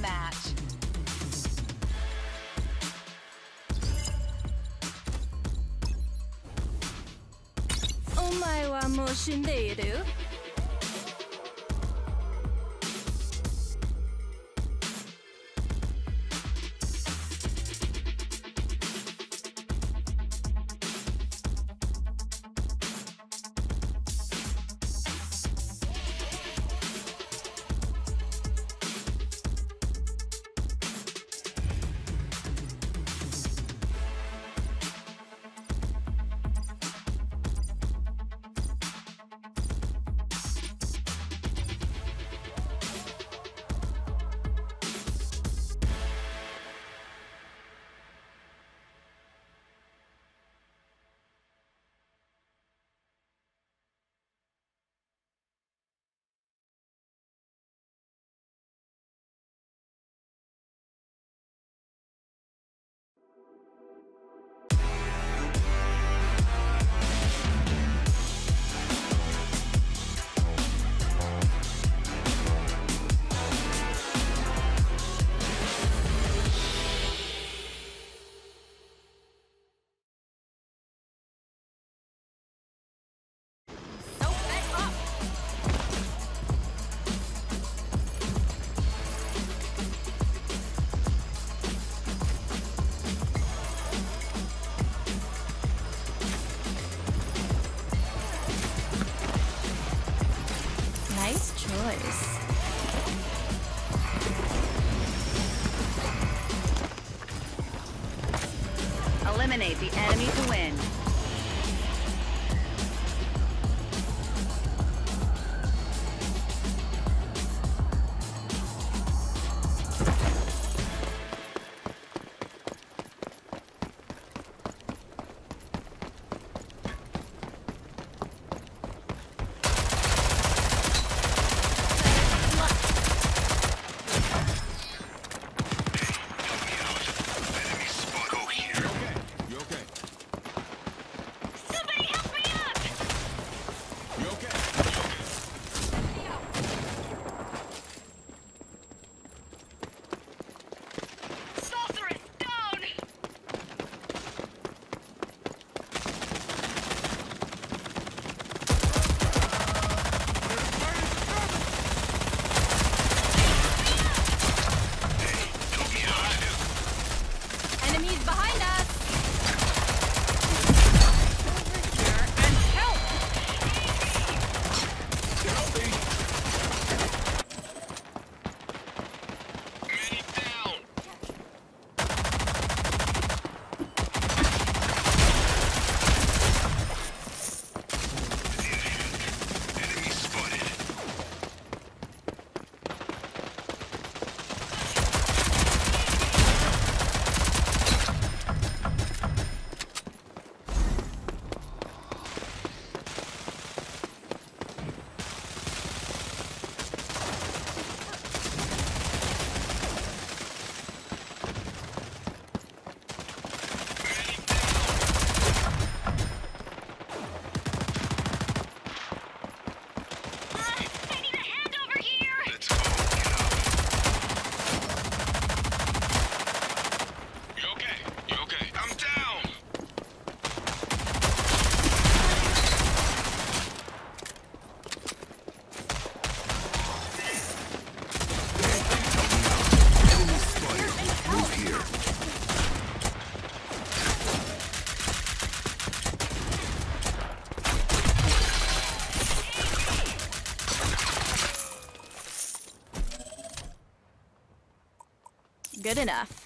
match. お前はもう Good enough.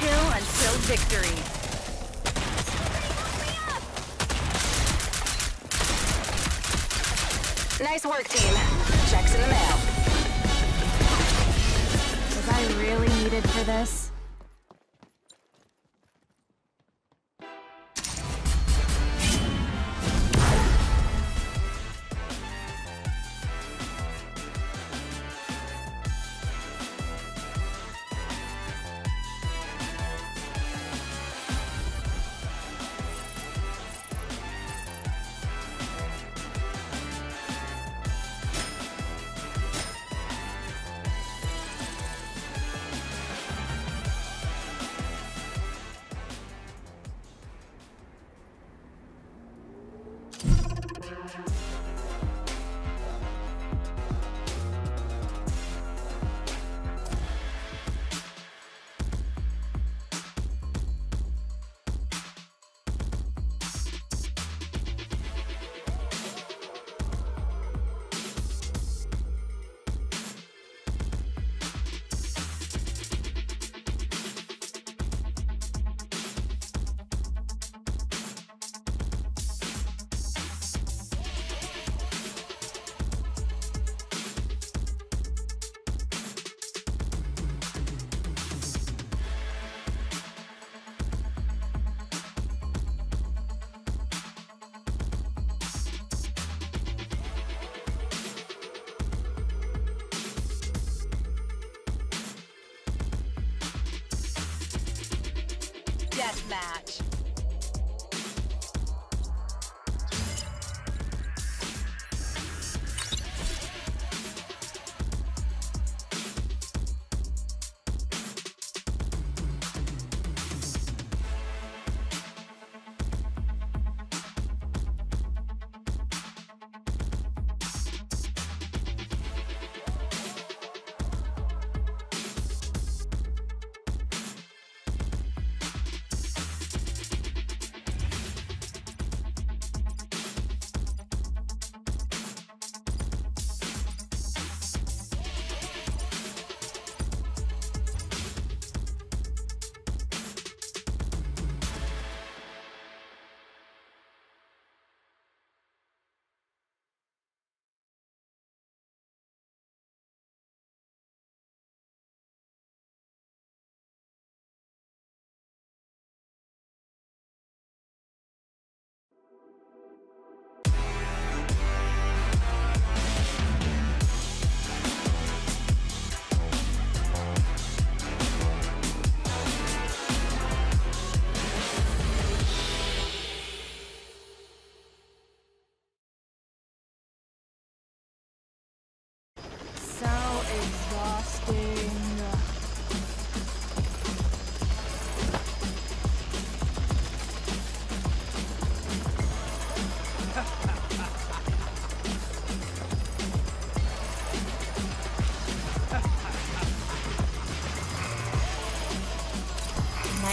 kill until victory. Nice work, team. Checks in the mail. Was I really needed for this? deathmatch.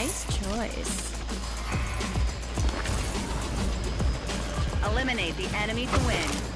Choice. Eliminate the enemy to win.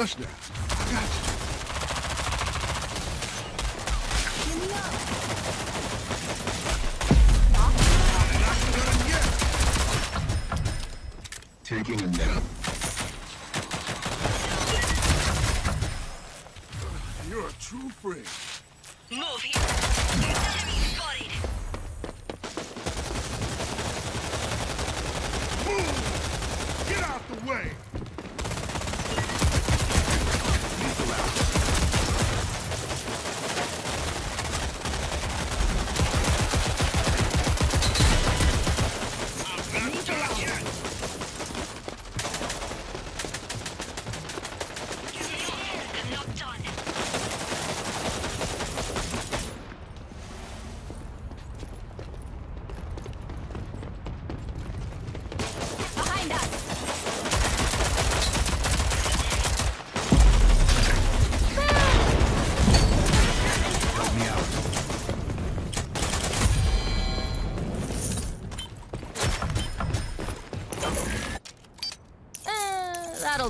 Touchdown. I got you. Taking a nap. You're a true friend. Move here.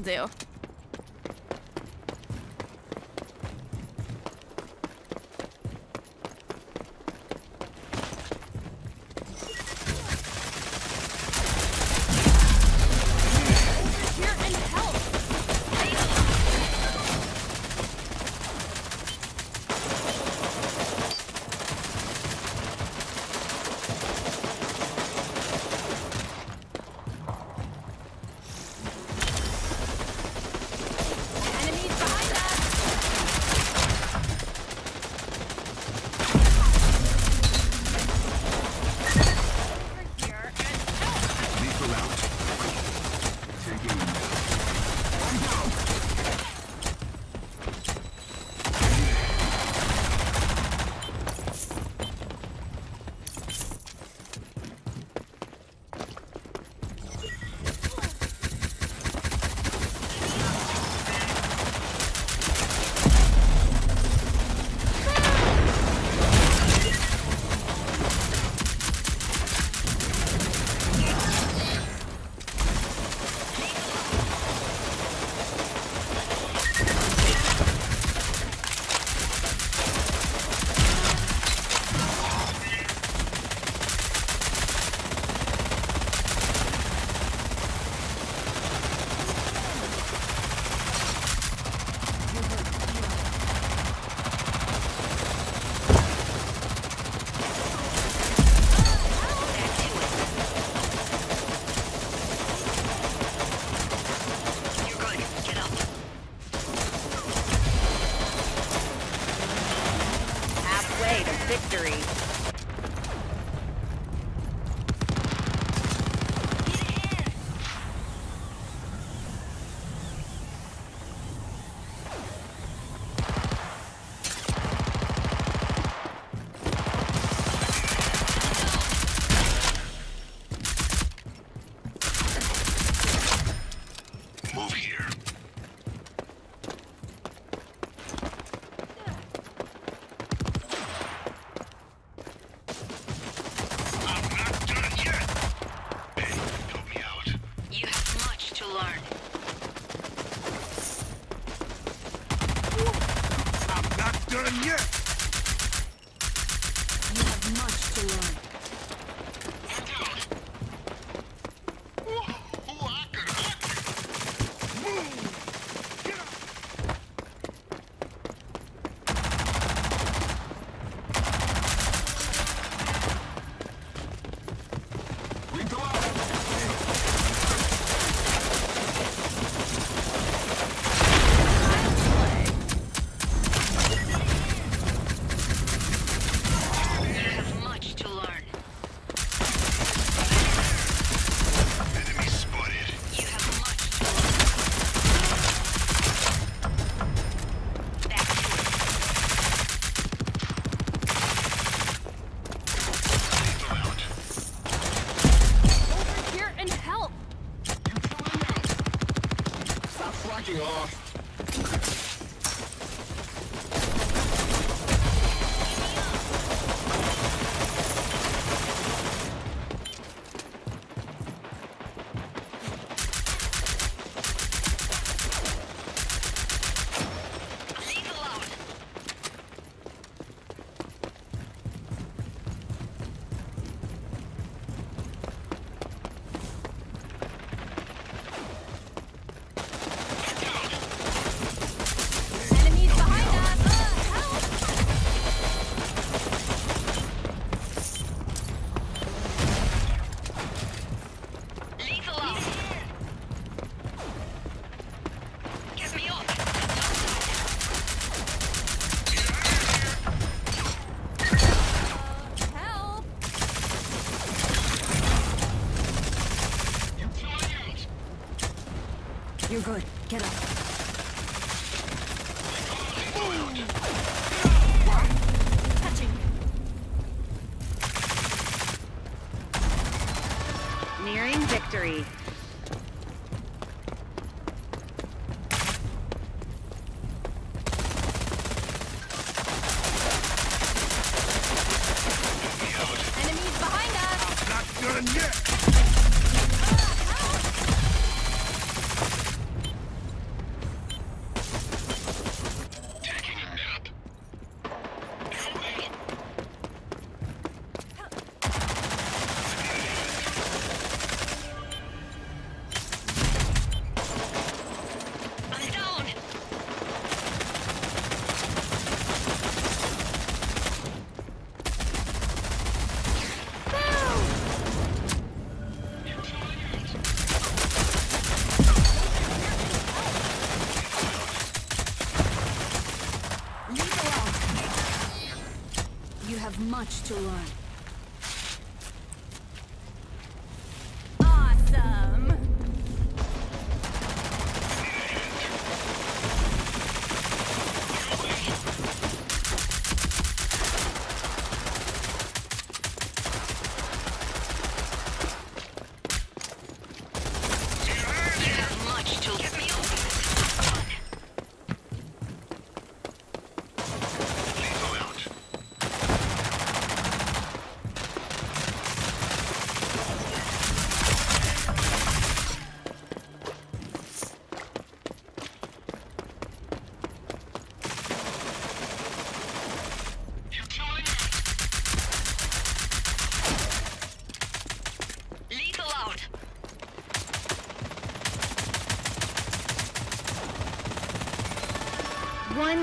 Do. victory. Yes! nearing victory. to run.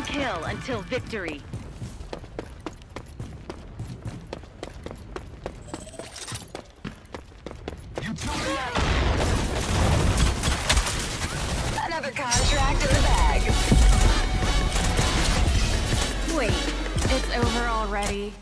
kill until victory. Another contract in the bag. Wait, it's over already.